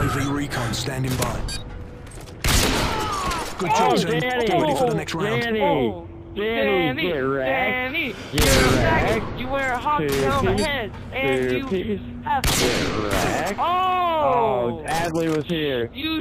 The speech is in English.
UAV recon standing by. Good job, oh, team. Danny. Get ready for the next oh, round. Danny. Oh, Danny, Danny, get wrecked. Danny, You wear a hawk helmet head, and you have. Oh, Oh, Adley was here. You